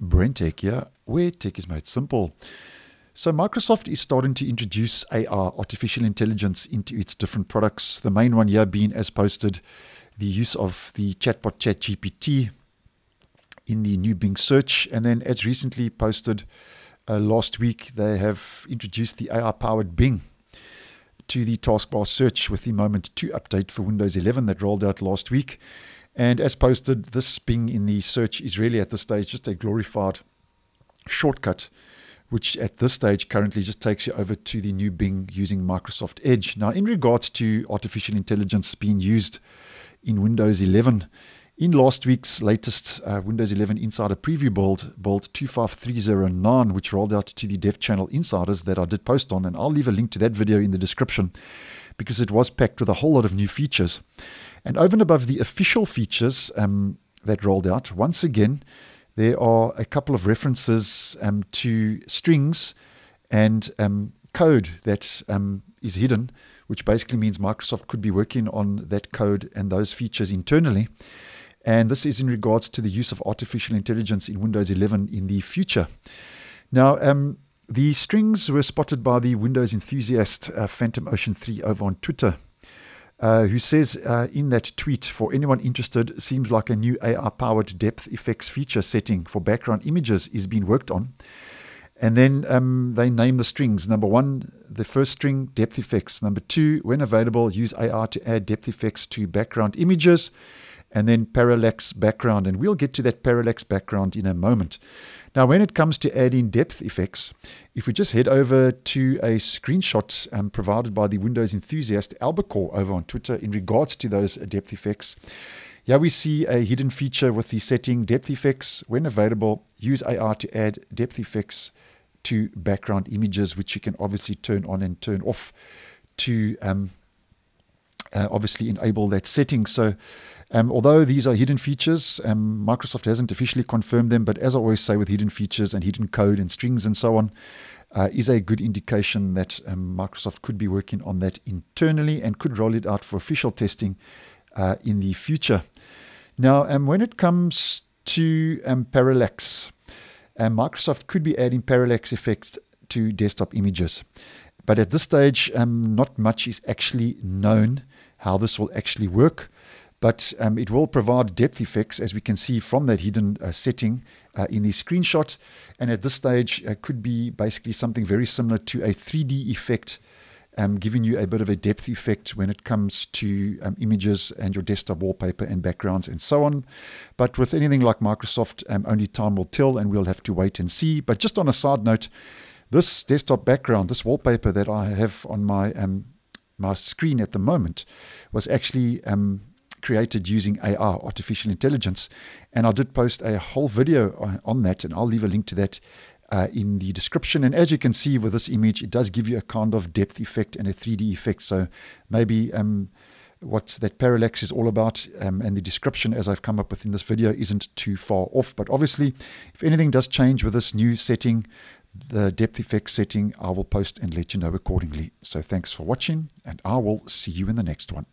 BrenTech here, where tech is made simple. So Microsoft is starting to introduce AI, artificial intelligence, into its different products. The main one here being, as posted, the use of the chatbot ChatGPT in the new Bing search. And then, as recently posted uh, last week, they have introduced the AI-powered Bing to the taskbar search with the Moment 2 update for Windows 11 that rolled out last week. And as posted, this Bing in the search is really at this stage just a glorified shortcut, which at this stage currently just takes you over to the new Bing using Microsoft Edge. Now, in regards to artificial intelligence being used in Windows 11, in last week's latest uh, Windows 11 Insider Preview build, build 25309, which rolled out to the Dev Channel Insiders that I did post on, and I'll leave a link to that video in the description because it was packed with a whole lot of new features. And over and above the official features um, that rolled out, once again, there are a couple of references um, to strings and um, code that um, is hidden, which basically means Microsoft could be working on that code and those features internally. And this is in regards to the use of artificial intelligence in Windows 11 in the future. Now, um, the strings were spotted by the Windows enthusiast uh, Phantom Ocean 3 over on Twitter, uh, who says uh, in that tweet, for anyone interested, seems like a new AI powered depth effects feature setting for background images is being worked on. And then um, they name the strings. Number one, the first string, depth effects. Number two, when available, use AI to add depth effects to background images and then parallax background. And we'll get to that parallax background in a moment. Now, when it comes to adding depth effects, if we just head over to a screenshot um, provided by the Windows enthusiast Albacore over on Twitter in regards to those depth effects, here we see a hidden feature with the setting depth effects. When available, use AI to add depth effects to background images, which you can obviously turn on and turn off to um, uh, obviously enable that setting. So um, although these are hidden features, um, Microsoft hasn't officially confirmed them, but as I always say with hidden features and hidden code and strings and so on, uh, is a good indication that um, Microsoft could be working on that internally and could roll it out for official testing uh, in the future. Now, um, when it comes to um, parallax, um, Microsoft could be adding parallax effects to desktop images. But at this stage, not much is actually known how this will actually work but um, it will provide depth effects as we can see from that hidden uh, setting uh, in the screenshot. And at this stage, uh, could be basically something very similar to a 3D effect, um, giving you a bit of a depth effect when it comes to um, images and your desktop wallpaper and backgrounds and so on. But with anything like Microsoft, um, only time will tell, and we'll have to wait and see. But just on a side note, this desktop background, this wallpaper that I have on my um, my screen at the moment, was actually um, created using AI, artificial intelligence. And I did post a whole video on that, and I'll leave a link to that uh, in the description. And as you can see with this image, it does give you a kind of depth effect and a 3D effect. So maybe um, what that parallax is all about um, and the description as I've come up with in this video isn't too far off. But obviously, if anything does change with this new setting, the depth effect setting, I will post and let you know accordingly. So thanks for watching, and I will see you in the next one.